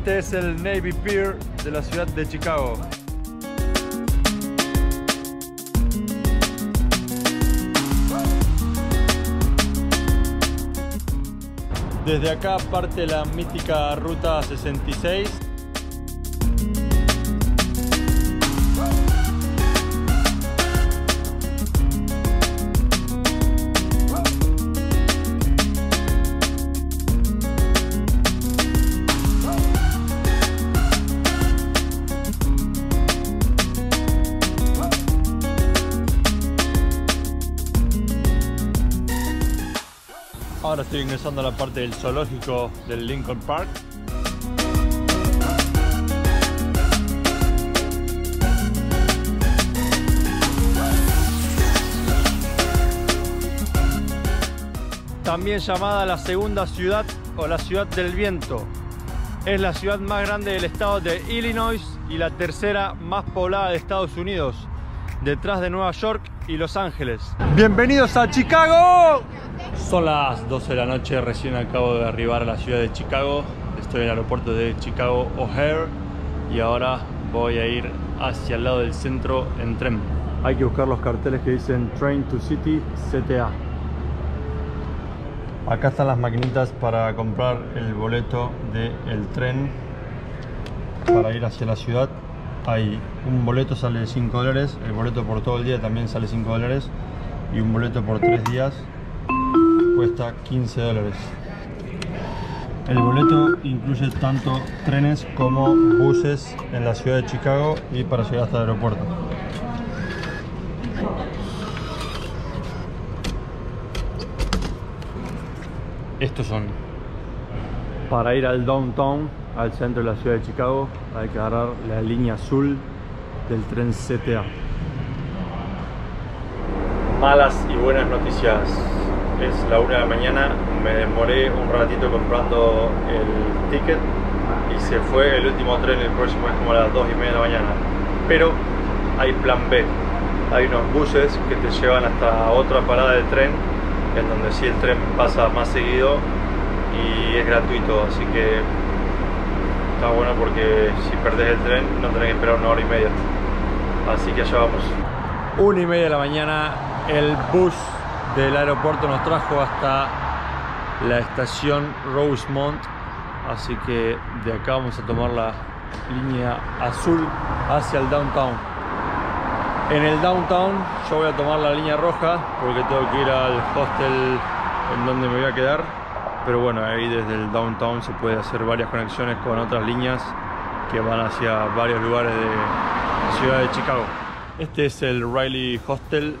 Este es el Navy Pier de la ciudad de Chicago. Desde acá parte la mítica Ruta 66 estoy ingresando a la parte del zoológico del Lincoln Park. También llamada la segunda ciudad o la ciudad del viento. Es la ciudad más grande del estado de Illinois y la tercera más poblada de Estados Unidos, detrás de Nueva York y Los Ángeles. ¡Bienvenidos a Chicago! Son las 12 de la noche, recién acabo de arribar a la ciudad de Chicago. Estoy en el aeropuerto de Chicago O'Hare y ahora voy a ir hacia el lado del centro en tren. Hay que buscar los carteles que dicen Train to City CTA. Acá están las maquinitas para comprar el boleto del tren para ir hacia la ciudad. Hay un boleto sale 5 dólares, el boleto por todo el día también sale 5 dólares y un boleto por 3 días cuesta 15 dólares. El boleto incluye tanto trenes como buses en la ciudad de Chicago y para llegar hasta el aeropuerto. Estos son para ir al downtown, al centro de la ciudad de Chicago, hay que agarrar la línea azul del tren CTA. Malas y buenas noticias es la una de la mañana, me demoré un ratito comprando el ticket y se fue el último tren el próximo es como a las 2 y media de la mañana. Pero hay plan B, hay unos buses que te llevan hasta otra parada de tren, en donde sí el tren pasa más seguido y es gratuito, así que está bueno porque si perdés el tren no tenés que esperar una hora y media. Así que allá vamos. Una y media de la mañana, el bus del aeropuerto nos trajo hasta la estación Rosemont. Así que de acá vamos a tomar la línea azul hacia el downtown. En el downtown yo voy a tomar la línea roja porque tengo que ir al hostel en donde me voy a quedar. Pero bueno ahí desde el downtown se puede hacer varias conexiones con otras líneas que van hacia varios lugares de la ciudad de Chicago. Este es el Riley Hostel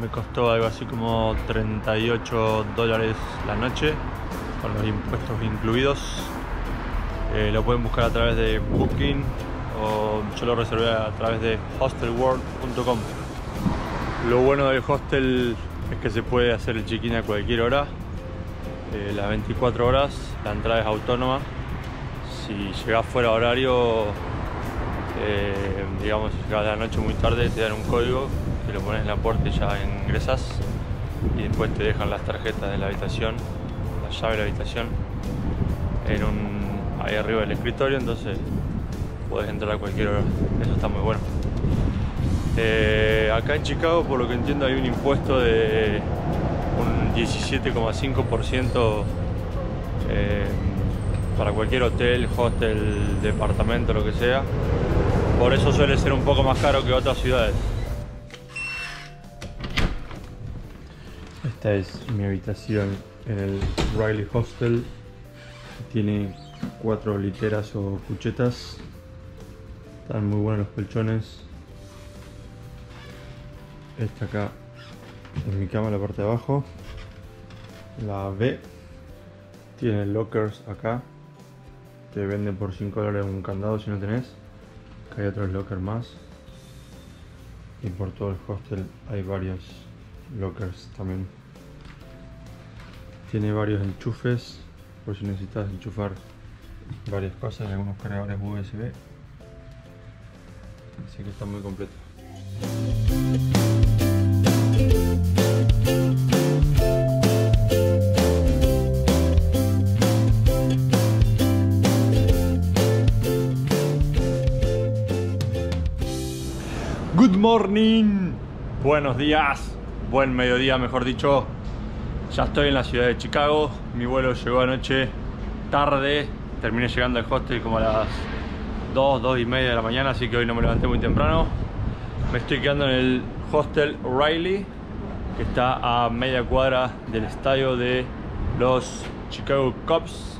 me costó algo así como 38 dólares la noche con los impuestos incluidos. Eh, lo pueden buscar a través de Booking o yo lo reservé a través de hostelworld.com lo bueno del hostel es que se puede hacer el check-in a cualquier hora. Eh, las 24 horas la entrada es autónoma. Si llegas fuera horario eh, digamos si llegas de la noche muy tarde te dan un código lo pones en la puerta y ya ingresas y después te dejan las tarjetas de la habitación, la llave de la habitación en ahí arriba del escritorio, entonces puedes entrar a cualquier hora, eso está muy bueno. Eh, acá en Chicago, por lo que entiendo, hay un impuesto de un 17,5% eh, para cualquier hotel, hostel, departamento, lo que sea. Por eso suele ser un poco más caro que otras ciudades. Esta es mi habitación en el Riley Hostel. Tiene cuatro literas o cuchetas. Están muy buenos los colchones. Esta acá es mi cama la parte de abajo. La B tiene lockers acá. Te venden por 5 dólares un candado si no tenés. Acá hay otros lockers más. Y por todo el hostel hay varios lockers también. Tiene varios enchufes por si necesitas enchufar varias cosas, algunos cargadores USB. Así que está muy completo. Good morning, buenos días, buen mediodía mejor dicho, ya estoy en la ciudad de Chicago. Mi vuelo llegó anoche tarde. Terminé llegando al hostel como a las 2, 2 y media de la mañana, así que hoy no me levanté muy temprano. Me estoy quedando en el hostel Riley, que está a media cuadra del estadio de los Chicago Cubs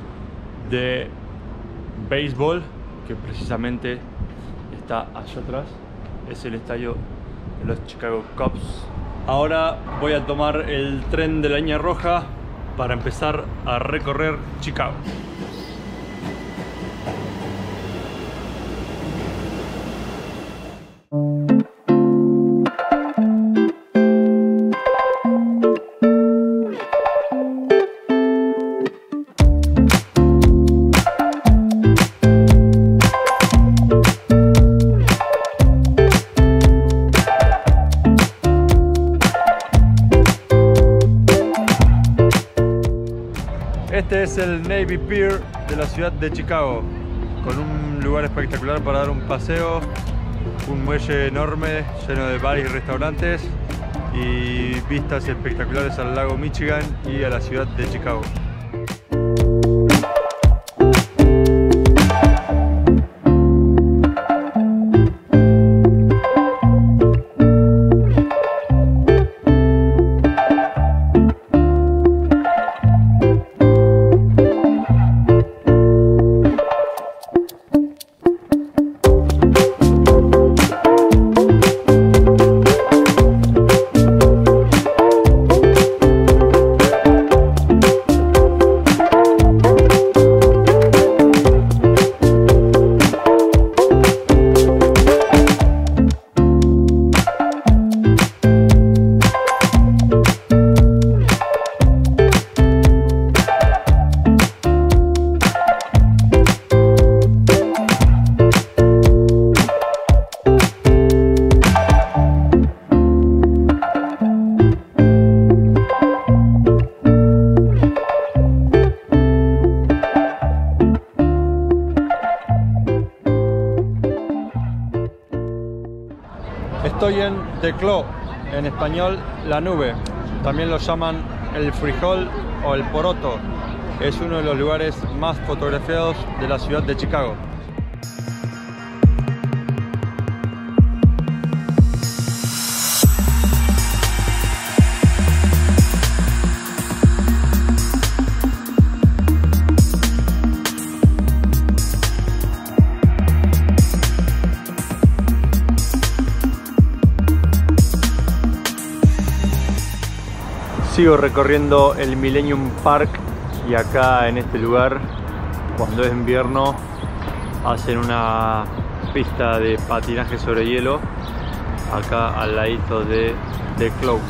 de béisbol, que precisamente está allá atrás es el estadio de los Chicago Cubs. Ahora voy a tomar el tren de la línea roja para empezar a recorrer Chicago. Este es el Navy Pier de la ciudad de Chicago, con un lugar espectacular para dar un paseo, un muelle enorme lleno de bares y restaurantes y vistas espectaculares al lago Michigan y a la ciudad de Chicago. Estoy en The Claw, en español la nube. También lo llaman el frijol o el poroto. Es uno de los lugares más fotografiados de la ciudad de Chicago. Sigo recorriendo el Millennium Park y acá en este lugar, cuando es invierno, hacen una pista de patinaje sobre hielo, acá al ladito de The Close.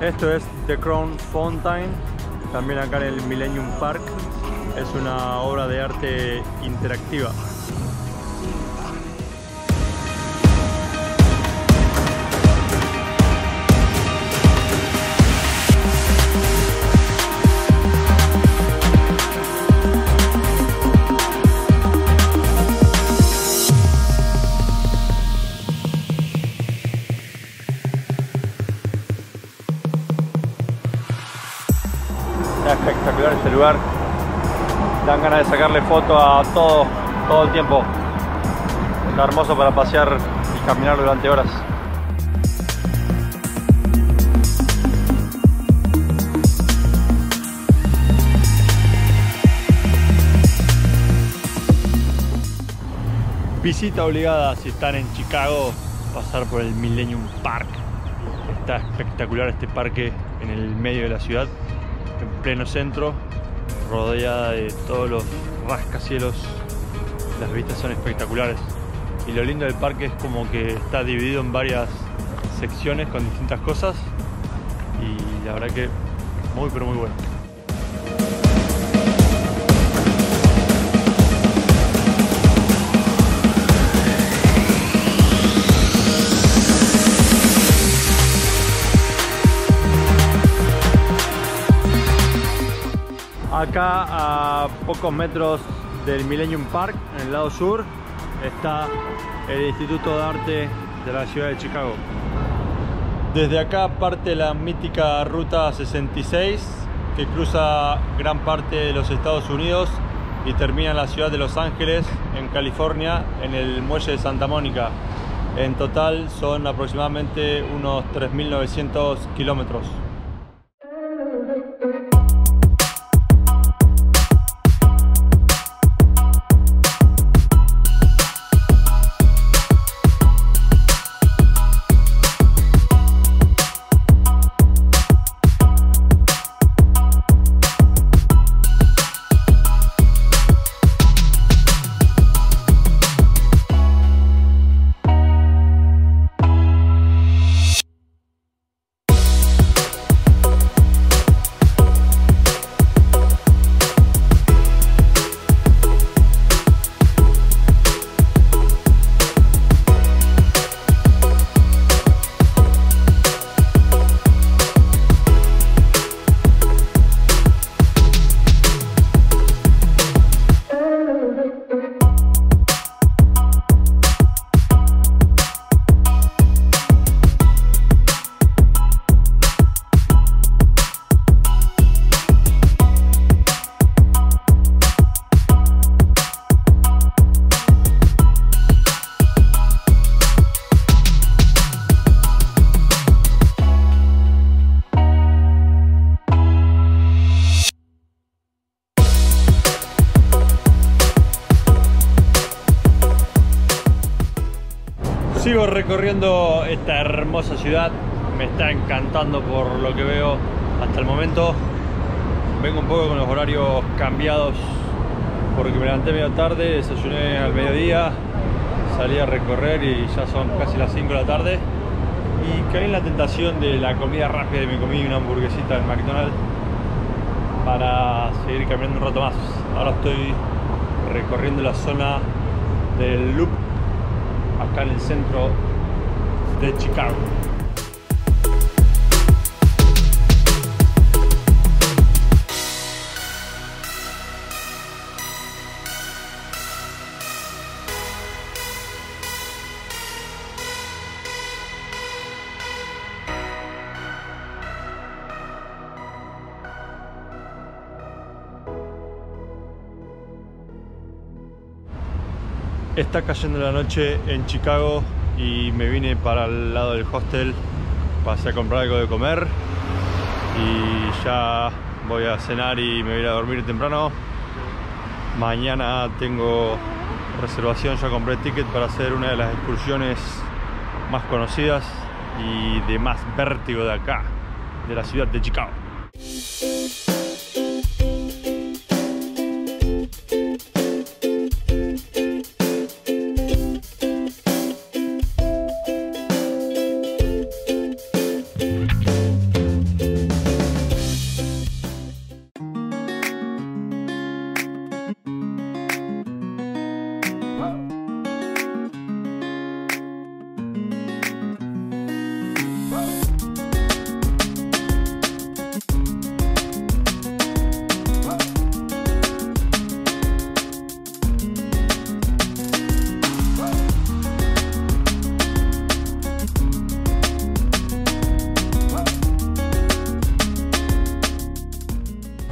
Esto es The Crown Fountain, también acá en el Millennium Park. Es una obra de arte interactiva. Espectacular este lugar. Dan ganas de sacarle foto a todo, todo el tiempo. Está hermoso para pasear y caminar durante horas. Visita obligada si están en Chicago, pasar por el Millennium Park. Está espectacular este parque en el medio de la ciudad, pleno centro, rodeada de todos los rascacielos. Las vistas son espectaculares. Y lo lindo del parque es como que está dividido en varias secciones con distintas cosas. Y la verdad que muy pero muy bueno. Acá a pocos metros del Millennium Park, en el lado sur, está el Instituto de Arte de la ciudad de Chicago. Desde acá parte la mítica Ruta 66 que cruza gran parte de los Estados Unidos y termina en la ciudad de Los Ángeles, en California, en el muelle de Santa Mónica. En total son aproximadamente unos 3.900 kilómetros. Recorriendo esta hermosa ciudad, me está encantando por lo que veo hasta el momento. Vengo un poco con los horarios cambiados porque me levanté medio tarde, desayuné al mediodía, salí a recorrer y ya son casi las 5 de la tarde. Y caí en la tentación de la comida rápida y me comí una hamburguesita en McDonald's para seguir caminando un rato más. Ahora estoy recorriendo la zona del Loop acá en el centro de Chicago. Está cayendo la noche en Chicago y me vine para el lado del hostel, pasé a comprar algo de comer y ya voy a cenar y me voy a ir a dormir temprano. Mañana tengo reservación, ya compré ticket para hacer una de las excursiones más conocidas y de más vértigo de acá, de la ciudad de Chicago.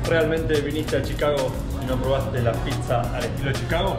¿Realmente viniste a Chicago y no probaste la pizza al estilo Chicago?